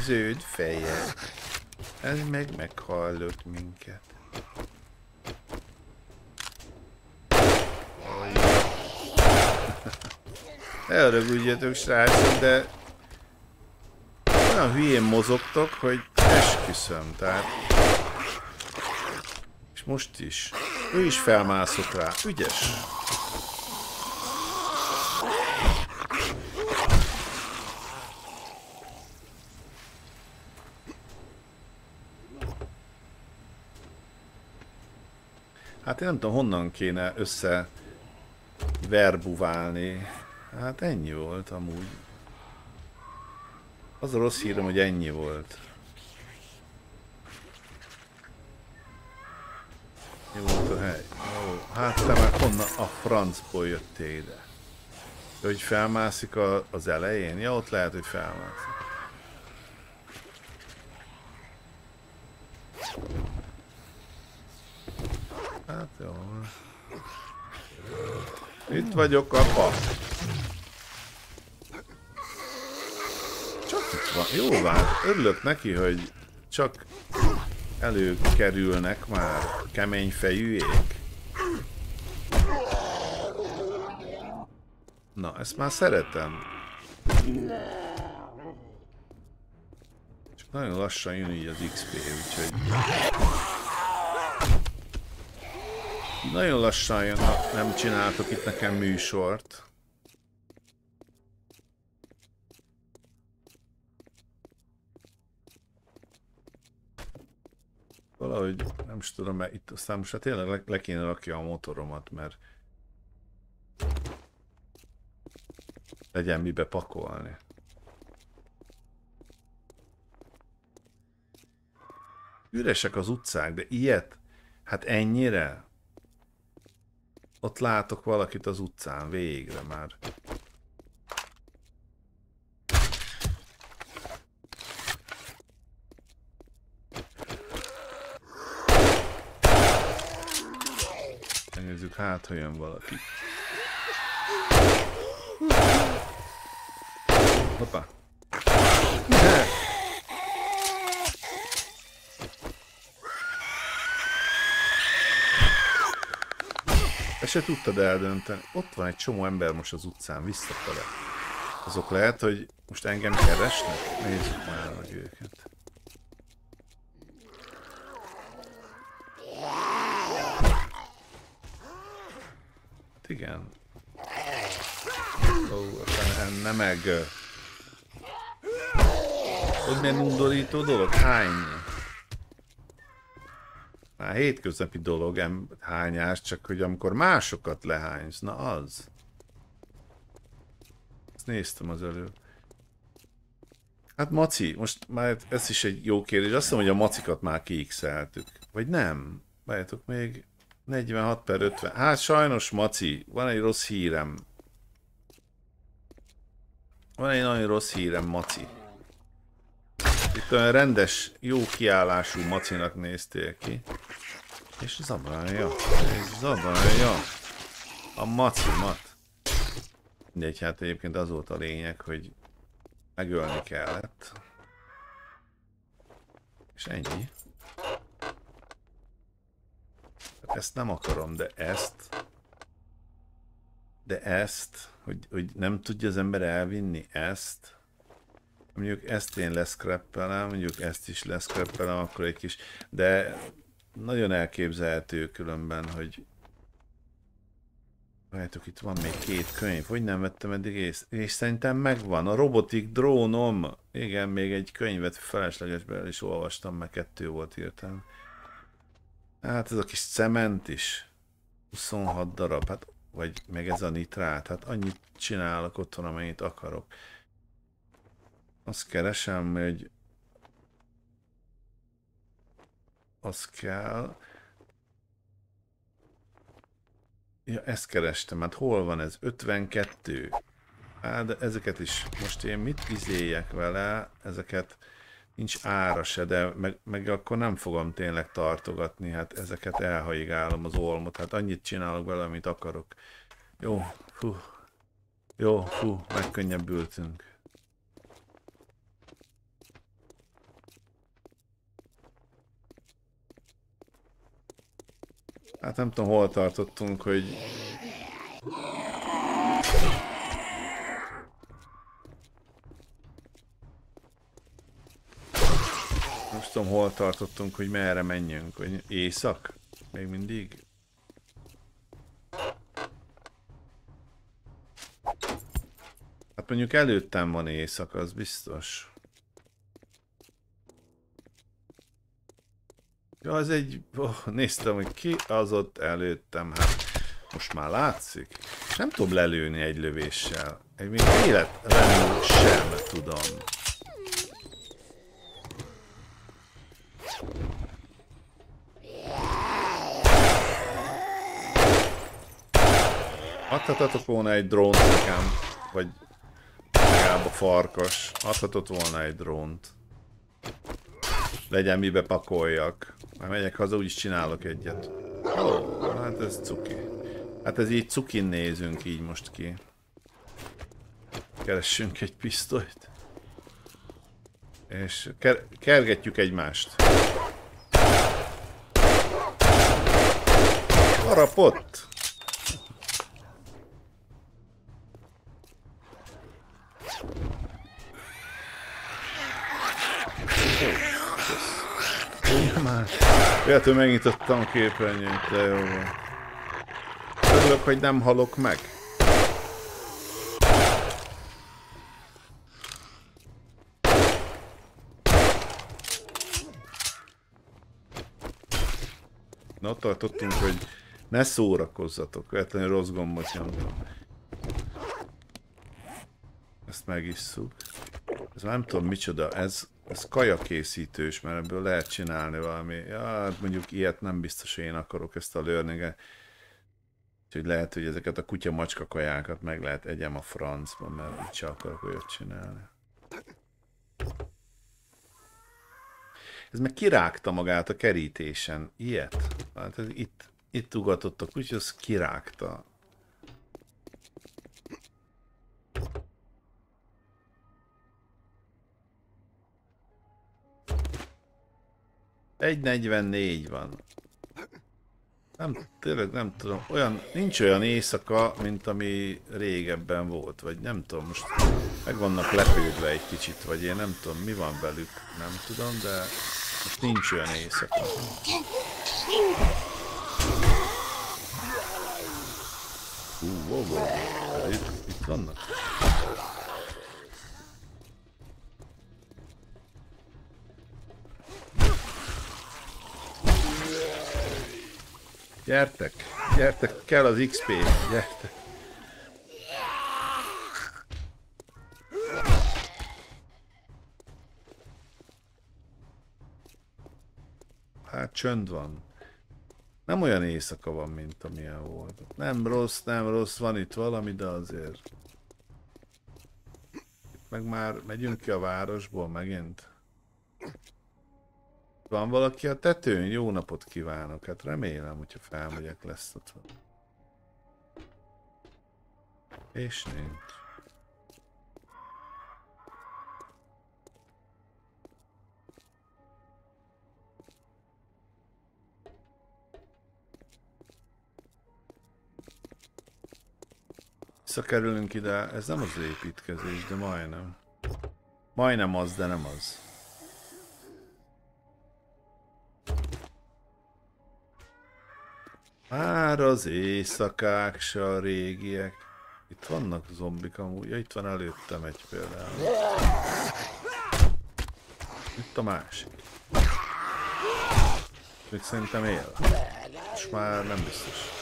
zöld feje. Ez meg meghallott minket. Ne haragudjatok, srácok, de olyan hülyén mozogtok, hogy esküszöm, tehát... És most is. Ő is felmászott rá. Ügyes. Hát én nem tudom, honnan kéne össze verbuválni Hát ennyi volt amúgy. Az a rossz hírem, hogy ennyi volt. Jó volt a hely. Jó. Hát te már honnan a francból jöttél ide? Hogy felmászik a, az elején? Ja, ott lehet, hogy felmászik. Hát jó. Itt vagyok, apa. van. Jó van, örülök neki, hogy csak előkerülnek már kemény fejűjék. Na, ezt már szeretem. Csak nagyon lassan jön így az XP, úgyhogy... Nagyon lassan jön, ha nem csináltok itt nekem műsort. Valahogy nem is tudom, mert itt aztán most hát tényleg le, le kéne rakja a motoromat, mert legyen mibe pakolni. Üresek az utcák, de ilyet? Hát ennyire? Ott látok valakit az utcán, végre már. Nézzük, hát, ha jön valaki. Hoppá. Ne! Ezt se tudtad eldönteni. Ott van egy csomó ember most az utcán, visszafele. Azok lehet, hogy most engem keresnek? Nézzük már meg őket. Igen. Ó, nem meg... Hogy milyen undorító dolog? Hány? Már hétköznapi dolog, hányás, csak hogy amikor másokat lehánysz, na az. Ezt néztem az előbb. Hát Maci, most már ez is egy jó kérdés. Azt mondom, hogy a macikat már kiixeltük. Vagy nem? Várjátok még. 46 per 50. Hát sajnos, Maci, van egy rossz hírem. Van egy nagyon rossz hírem, Maci. Itt olyan rendes, jó kiállású macinak néztél ki. És zavarja, és zavarja a macimat. Mindegy, hát egyébként az volt a lényeg, hogy megölni kellett. És ennyi. Ezt nem akarom, de ezt... De ezt, hogy, hogy nem tudja az ember elvinni ezt. Mondjuk ezt én leszkreppelem, mondjuk ezt is leszkreppelem, akkor egy kis... De nagyon elképzelhető különben, hogy Várjátok, itt van még két könyv, hogy nem vettem eddig ész, és szerintem megvan, a robotik drónom. Igen, még egy könyvet feleslegesben is olvastam, mert kettő volt írtam. Hát ez a kis cement is. 26 darab, hát vagy meg ez a nitrát, hát annyit csinálok otthon, amennyit akarok. Azt keresem, hogy az kell. Ja, ezt kerestem, hát hol van ez? 52. Hát, de ezeket is, most én mit izéljek vele, ezeket nincs ára se, de meg, meg akkor nem fogom tényleg tartogatni, hát ezeket elhaigálom az olmot, hát annyit csinálok vele, amit akarok. Jó, fú, jó, fú, megkönnyebbültünk. Hát nem tudom, hol tartottunk, hogy... Most tudom, hol tartottunk, hogy merre menjünk. Hogy éjszak? Még mindig? Hát mondjuk előttem van éjszak, az biztos. Ja, az egy... Oh, néztem, hogy ki az ott előttem, hát most már látszik. Nem tudom lelőni egy lövéssel. Egy még életlenül sem tudom. Adhatatok volna egy drónt nekem, vagy legalább a farkas. Adhatott volna egy drónt. Legyen mibe pakoljak. Már megyek haza, úgyis csinálok egyet. Ó, hát ez cuki. Hát ez így cukin nézünk így most ki. Keressünk egy pisztolyt. És ker kergetjük egymást. Harapott! már. Véletlenül megnyitottam a képernyőt, de jó. Örülök, hogy nem halok meg. Na, ott tartottunk, hogy ne szórakozzatok, véletlenül rossz gombot nyomtam. Ezt megisszuk. Ez nem tudom micsoda, ez ez kajakészítős, mert ebből lehet csinálni valami. Ja, hát mondjuk ilyet nem biztos, hogy én akarok ezt a learning Úgyhogy lehet, hogy ezeket a kutya-macska kajákat meg lehet egyem a francban, mert itt csak akarok olyat csinálni. Ez meg kirágta magát a kerítésen. Ilyet? Hát ez itt, itt ugatott a kutya, az kirágta. 1.44 van. Nem, tényleg nem tudom, olyan, nincs olyan éjszaka, mint ami régebben volt, vagy nem tudom, most meg vannak lepődve egy kicsit, vagy én nem tudom, mi van velük, nem tudom, de most nincs olyan éjszaka. Hú, wow, wow. Itt, itt vannak. Gyertek, gyertek, kell az XP, gyertek. Hát csönd van. Nem olyan éjszaka van, mint amilyen volt. Nem rossz, nem rossz, van itt valami, de azért. Itt meg már megyünk ki a városból megint. Van valaki a tetőn? Jó napot kívánok. Hát remélem, hogyha felmegyek lesz ott. És nincs. Visszakerülünk ide, ez nem az építkezés, de majdnem. Majdnem az, de nem az. Már az éjszakák se a régiek. Itt vannak zombik amúgy. Ja, itt van előttem egy például. Itt a másik. Még szerintem él. Most már nem biztos.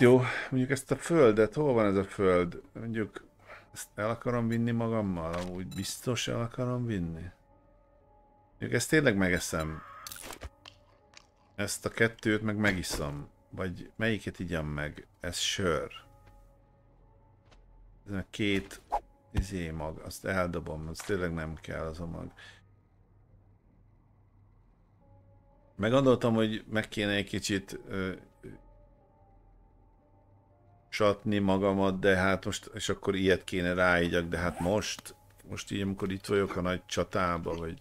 Hát jó, mondjuk ezt a földet, hol van ez a föld? Mondjuk ezt el akarom vinni magammal, amúgy biztos el akarom vinni. Mondjuk ezt tényleg megeszem. Ezt a kettőt meg megiszom. Vagy melyiket igyam meg? Ez sör. Ez a két izé mag, azt eldobom, az tényleg nem kell az a mag. Meggondoltam, hogy meg kéne egy kicsit csatni magamat, de hát most, és akkor ilyet kéne ráigyak, de hát most, most így, amikor itt vagyok a nagy csatába, vagy...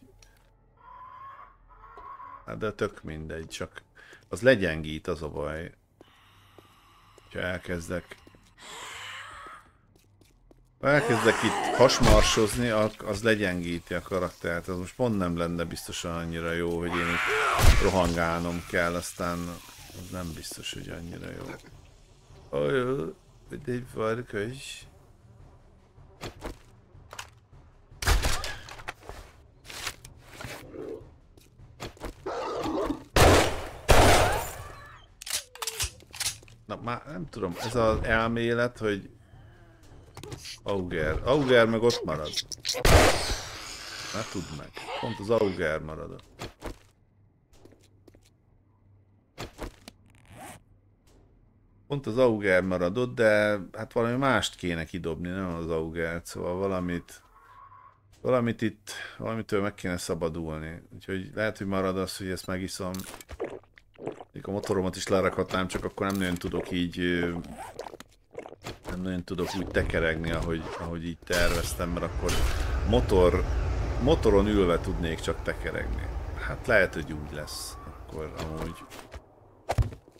Hát de tök mindegy, csak az legyengít az a baj. Ha elkezdek... Ha elkezdek itt hasmarsozni, az legyengíti a karaktert. Az most pont nem lenne biztosan annyira jó, hogy én itt rohangálnom kell, aztán az nem biztos, hogy annyira jó. Oh, egy farkas. Na már nem tudom, ez az elmélet, hogy Auger. Auger meg ott marad. Ne tudd meg. Pont az Auger marad. Pont az Auger maradott, de hát valami mást kéne kidobni, nem az Augert, szóval valamit, valamit itt, valamitől meg kéne szabadulni. Úgyhogy lehet, hogy marad az, hogy ezt megiszom. Még a motoromat is lerakhatnám, csak akkor nem nagyon tudok így nem nagyon tudok úgy tekeregni, ahogy, ahogy így terveztem, mert akkor motor, motoron ülve tudnék csak tekeregni. Hát lehet, hogy úgy lesz. Akkor amúgy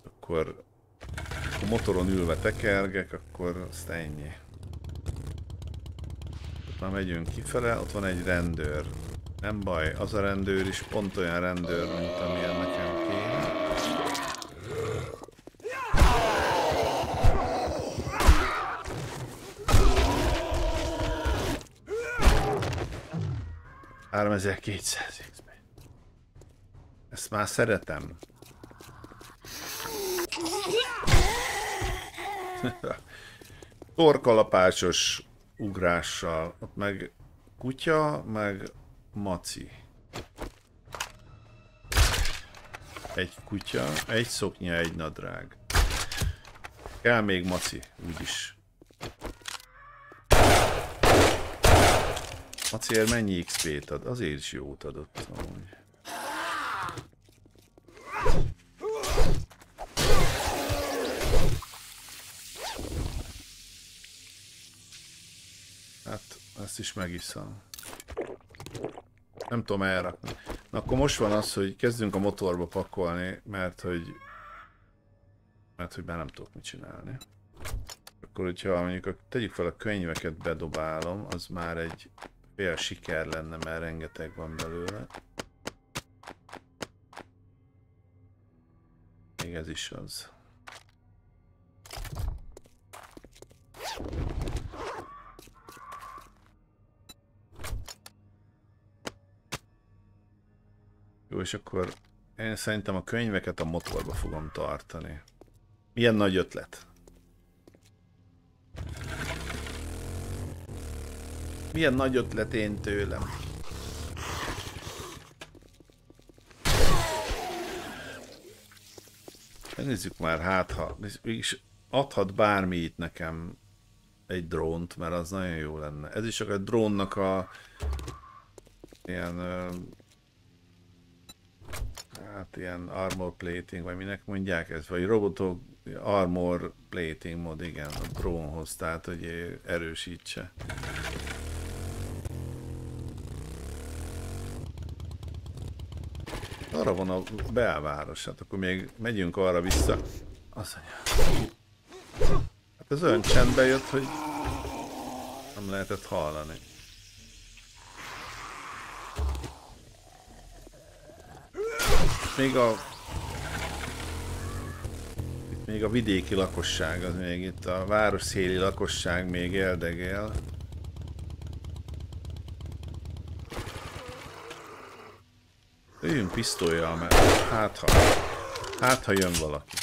akkor a motoron ülve tekergek, akkor azt ennyi. Ott már megyünk kifele, ott van egy rendőr. Nem baj, az a rendőr is pont olyan rendőr, mint amilyen nekem kéne. Három Ezt már szeretem. Torkalapásos ugrással. Ott meg kutya, meg maci. Egy kutya, egy szoknya, egy nadrág. Kell még maci, úgyis. Maciért mennyi XP-t ad? Azért is jót adott amúgy. Ezt is megiszom. Nem tudom elrakni. Na akkor most van az, hogy kezdünk a motorba pakolni, mert hogy... Mert hogy már nem tudok mit csinálni. Akkor, hogyha mondjuk a, tegyük fel a könyveket bedobálom, az már egy fél siker lenne, mert rengeteg van belőle. Még ez is az. És akkor én szerintem a könyveket a motorba fogom tartani. Milyen nagy ötlet. Milyen nagy ötlet én tőlem. Hát nézzük már, hát ha... Mégis adhat bármi itt nekem egy drónt, mert az nagyon jó lenne. Ez is csak a drónnak a ilyen hát ilyen armor plating, vagy minek mondják ez, vagy robotok armor plating mod, igen, a drónhoz, tehát hogy erősítse. Arra van a belváros, hát akkor még megyünk arra vissza. Az anya. Hát ez olyan csendbe jött, hogy nem lehetett hallani. Még a itt még a vidéki lakosság, az még itt a városszéli lakosság még eldegél. Üljünk pisztolyjal, mert hát ha, hát ha jön valaki.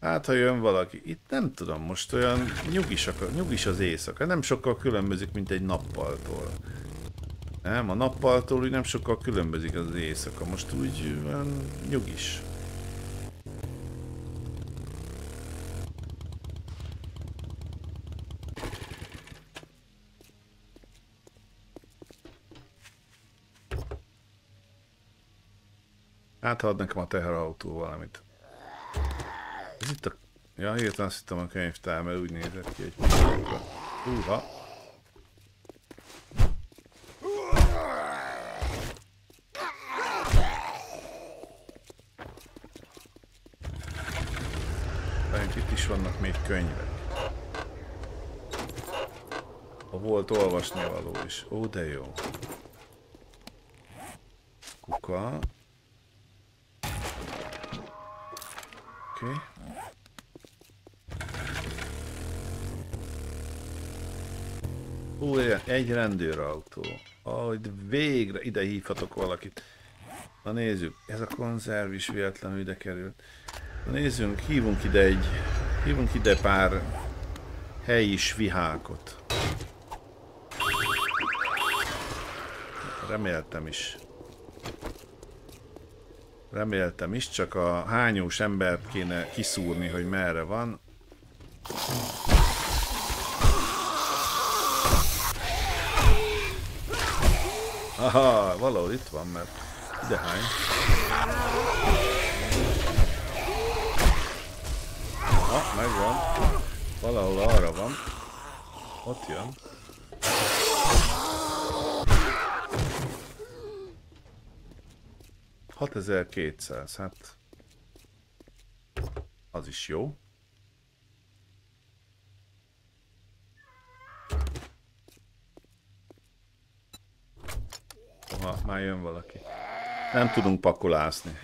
Hát ha jön valaki. Itt nem tudom, most olyan nyugis, nyugis az éjszaka. Nem sokkal különbözik, mint egy nappaltól. Nem, a nappaltól úgy nem sokkal különbözik az éjszaka. Most úgy olyan nyugis. Hát ad nekem a teherautó valamit. Ez itt a... Ja, hirtelen azt hittem a könyvtár, mert úgy nézett ki egy pillanatra. Húha! vannak még könyvek. A volt olvasni való is. Ó, de jó. Kuka. Oké. Okay. Ó, egy rendőrautó. Ahogy végre ide hívhatok valakit. Na nézzük, ez a konzerv is véletlenül ide került. Na nézzünk, hívunk ide egy Hívunk ide pár helyi svihákot. Reméltem is. Reméltem is, csak a hányós embert kéne kiszúrni, hogy merre van. Aha, valahol itt van, mert ide megvan. Valahol arra van. Ott jön. Hatezer-kétszáz, hát... Az is jó. Ha, már jön valaki. Nem tudunk pakolászni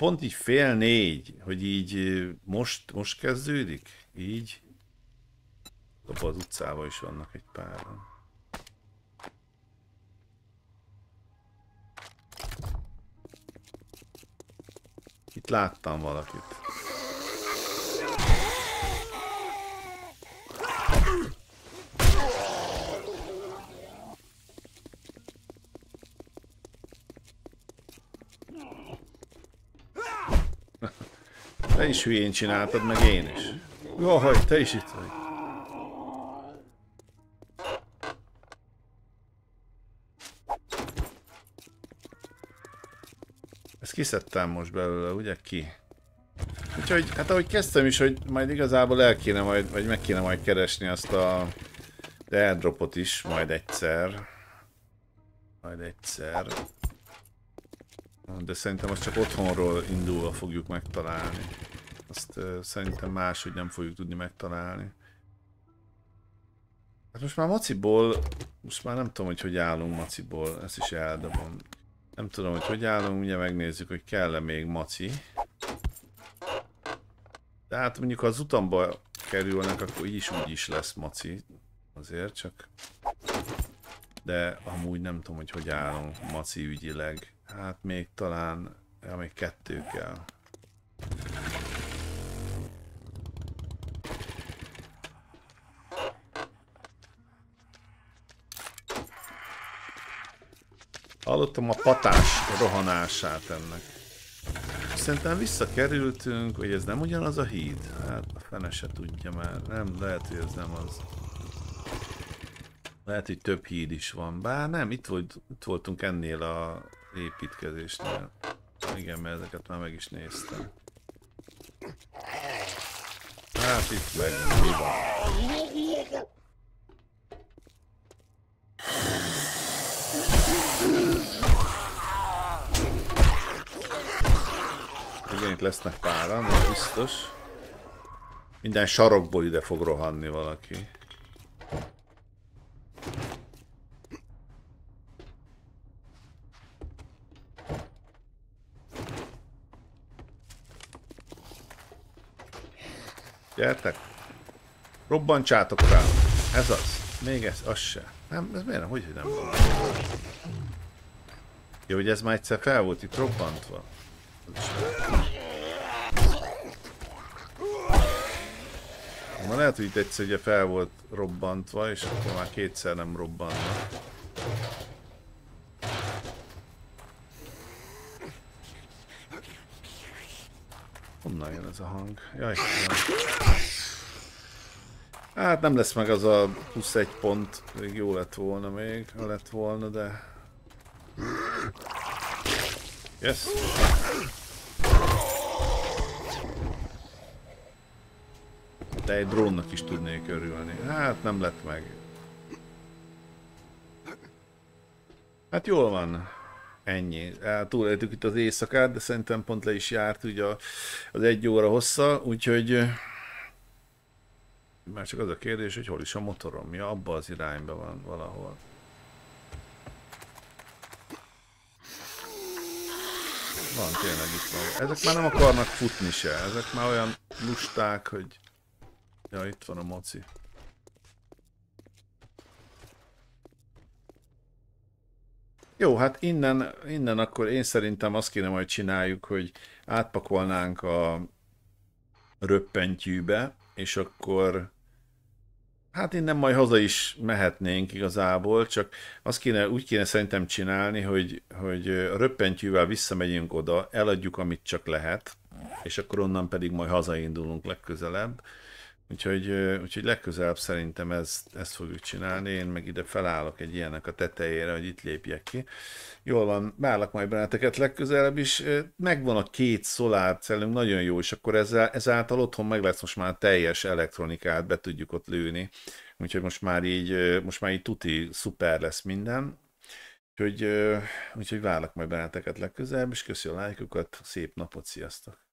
pont így fél négy, hogy így most, most kezdődik, így. Abba az utcában is vannak egy páran. Itt láttam valakit. Te is hülyén csináltad, meg én is. Jaj, te is itt vagy. Ezt kiszedtem most belőle, ugye ki? Úgyhogy, hát ahogy kezdtem is, hogy majd igazából el kéne majd, vagy meg kéne majd keresni azt a airdropot is, majd egyszer. Majd egyszer. De szerintem azt csak otthonról indulva fogjuk megtalálni. Azt uh, szerintem máshogy nem fogjuk tudni megtalálni. Hát most már maciból, most már nem tudom, hogy hogy állunk maciból, ezt is eldobom. Nem tudom, hogy hogy állunk, ugye megnézzük, hogy kell-e még maci. De hát mondjuk ha az utamba kerülnek, akkor így is úgy is lesz maci. Azért csak... De amúgy nem tudom, hogy hogy állunk maci ügyileg. Hát még talán, ja, még kettő kell. Hallottam a patás rohanását ennek. Szerintem visszakerültünk, hogy ez nem ugyanaz a híd. Hát a fene se tudja már. Nem, lehet, hogy ez nem az. Lehet, hogy több híd is van. Bár nem, itt, volt, itt voltunk ennél a építkezésnél. Igen, mert ezeket már meg is néztem. Hát itt meg mi van. Igen, itt lesznek páran, ez biztos. Minden sarokból ide fog rohanni valaki. Gyertek! Robbantsátok rá! Ez az. Még ez, az se. Nem, ez miért nem? Hogy, hogy nem? Jó, hogy ez már egyszer fel volt itt robbantva. Na lehet, hogy itt egyszer ugye fel volt robbantva, és akkor már kétszer nem robbanna. Honnan jön ez a hang? Jaj, nem. Hát nem lesz meg az a plusz egy pont, még jó lett volna még, ha lett volna, de... Yes! De egy drónnak is tudnék örülni. Hát nem lett meg. Hát jól van. Ennyi. Túléltük itt az éjszakát, de szerintem pont le is járt ugye az egy óra hossza, úgyhogy már csak az a kérdés, hogy hol is a motorom. Ja, abba az irányba van valahol. Van, tényleg itt van. Ezek már nem akarnak futni se. Ezek már olyan lusták, hogy... Ja, itt van a moci. Jó, hát innen, innen akkor én szerintem azt kéne majd csináljuk, hogy átpakolnánk a röppentyűbe, és akkor hát innen majd haza is mehetnénk igazából, csak azt kéne, úgy kéne szerintem csinálni, hogy, hogy a röppentyűvel visszamegyünk oda, eladjuk, amit csak lehet, és akkor onnan pedig majd hazaindulunk legközelebb. Úgyhogy, úgyhogy legközelebb szerintem ezt, ezt fogjuk csinálni, én meg ide felállok egy ilyenek a tetejére, hogy itt lépjek ki. Jól van, várlak majd benneteket legközelebb is. Megvan a két szolárcellünk, nagyon jó, és akkor ezzel, ezáltal otthon meg lesz most már teljes elektronikát, be tudjuk ott lőni. Úgyhogy most már így, most már így tuti szuper lesz minden. Úgyhogy, úgyhogy várlak majd benneteket legközelebb, és köszi a lájkokat, szép napot, sziasztok!